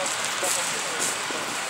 That's what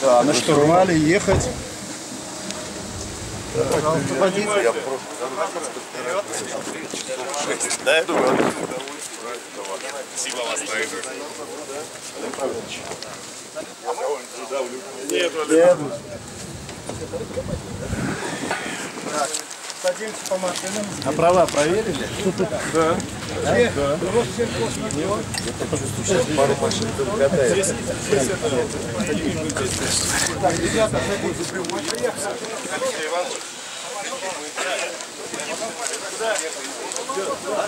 Да, на штурвале ехать. Я Да, я думаю. Спасибо вас, трейдер. Садимся по машинам. А права проверили? Да. Да. Сейчас пару машин катает. Так, ребята, садимся прямой. Алексей Иванович. Куда?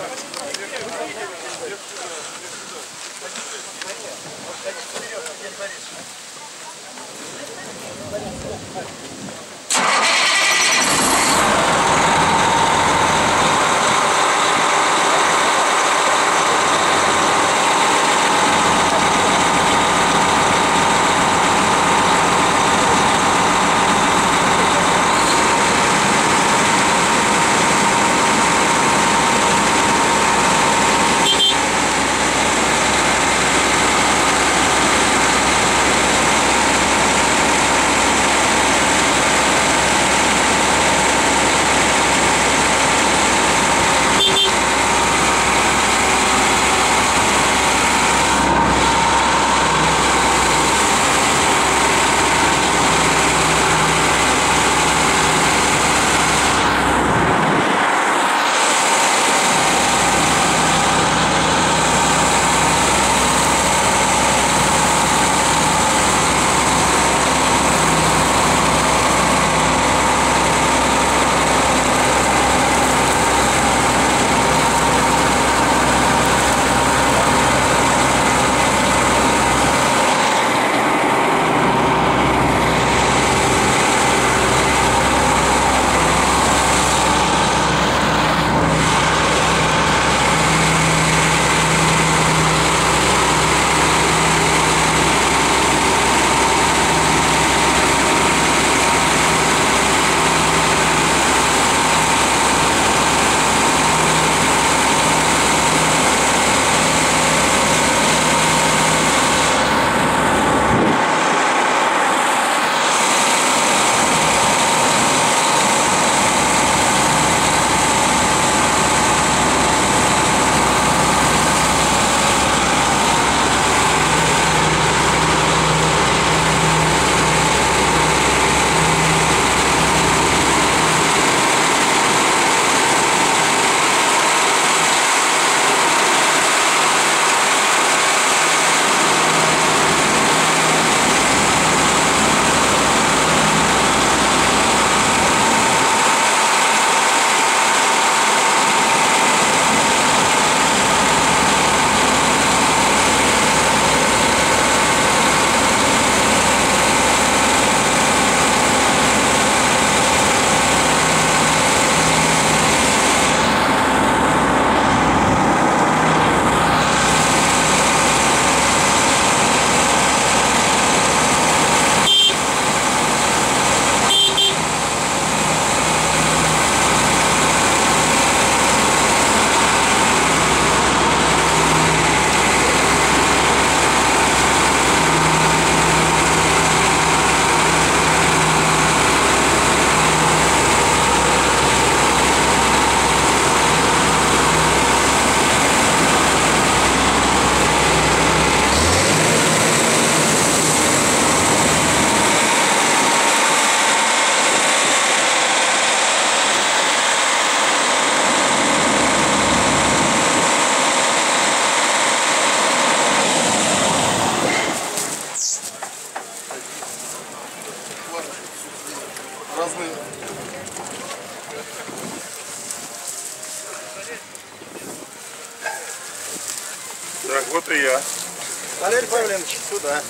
Валерий Павлович, сюда.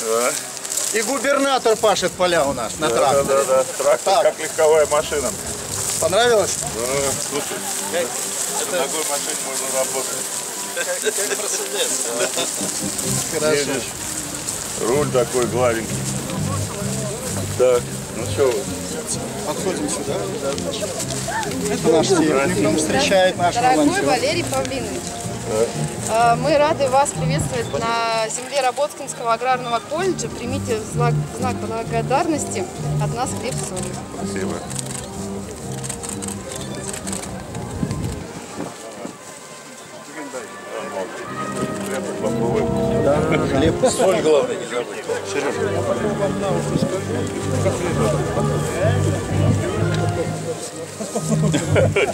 Да, И губернатор пашет поля у нас на да, тракторе. да, да. Трактор Так. как легковая машина. Понравилось? Да, слушай, на такой машине можно работать. Хорошо. Едешь, руль такой гладенький. Так, ну что вы? Подходим сюда. Это наш он встречает нашего Дорогой. Валерий Павлинович, мы рады вас приветствовать на земле Работкинского аграрного колледжа. Примите знак, знак благодарности от нас хлеб с солью. Спасибо. Попробуем. Хлеб. Соль главное не забыть.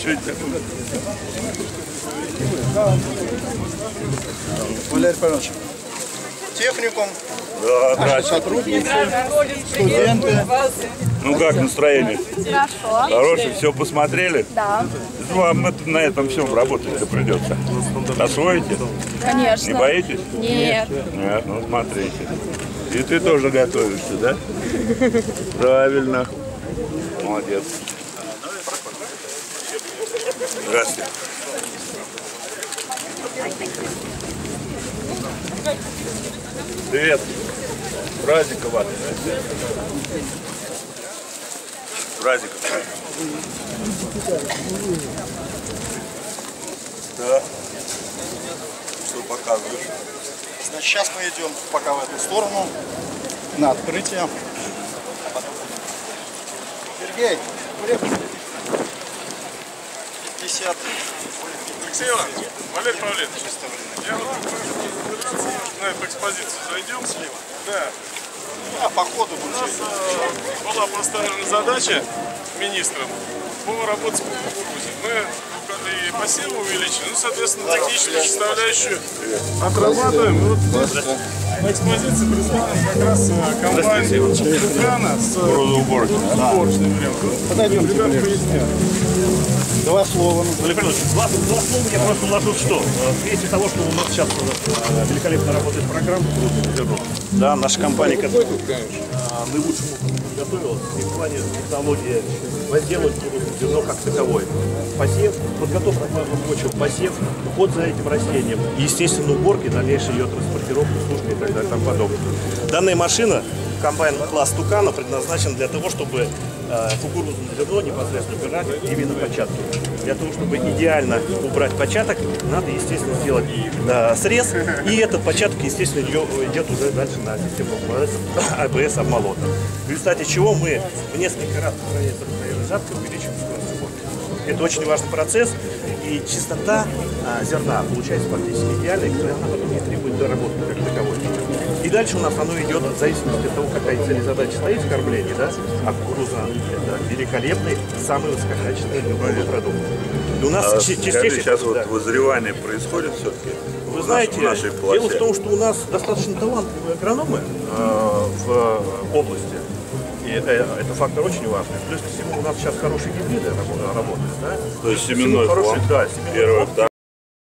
Чуть такое. Валерий Павлович. Техникум, Да, наши сотрудники, студенты. Ну как настроение? Хорошо. Хорошее, все посмотрели? Да, Ну, Вам это- на этом всем работать-то придется. Освоите? конечно. Не боитесь? Нет. Нет, ну смотрите. И ты тоже готовишься, да? Правильно. Молодец. Здравствуйте. Привет. Праздника вас. Праздника. Да. Что показываешь? Значит, сейчас мы идем пока в эту сторону, на открытие. Сергей, хлеб. 50. Алексей Иванович, Валерий Павлович, я вот на эту экспозицию зайдем слева? Да. А, по ходу У нас э, была поставлена задача министром по работе по кукурузе. Мы и посевы увеличили, ну, соответственно, техническую составляющую отрабатываем. И Вот на экспозиции представлен как раз э, комбайн Чукана с Грузоуборки. уборочным вариантом. Подойдемте Ребята ближе. пояснят. Два слова. ну. Валерий Павлович, два, два слова я просто вложу что? Э, В свете того, что у нас сейчас э, великолепно работает программа. Да, наша компания, которая а, наилучшим образом подготовилась и в плане технологии возделывать зерно как таковое. Посев, подготовка почвы, посев, уход за этим растением, естественно, уборки, дальнейшая ее транспортировка, сушка и так далее и тому подобное. Данная машина, комбайн класс Тукана, предназначена для того, чтобы э, кукурузное зерно непосредственно убирать именно початки. Для того, чтобы идеально убрать початок, надо, естественно, сделать э, срез, и этот початок, естественно, идет, уже дальше на систему АБС, обмолота. В результате чего мы в несколько раз по сравнению с Это очень важный процесс, и чистота а, зерна получается практически идеальной, и она потом не требует доработки как таковой. И дальше у нас оно идет в зависимости от того, какая цель и задача стоит в кормлении, да, а кукуруза это великолепный, самый высококачественный белковый продукт. И у нас А чистейший... сейчас да. вот возревание происходит все-таки Вы знаете, дело в том, что у нас достаточно талантливые агрономы э, в области. И это, это фактор очень важный. Плюс ко всему у нас сейчас хорошие гибриды рабо- работают. Да? То есть семенной хороший, фонд. да, семенной Первое, фонд.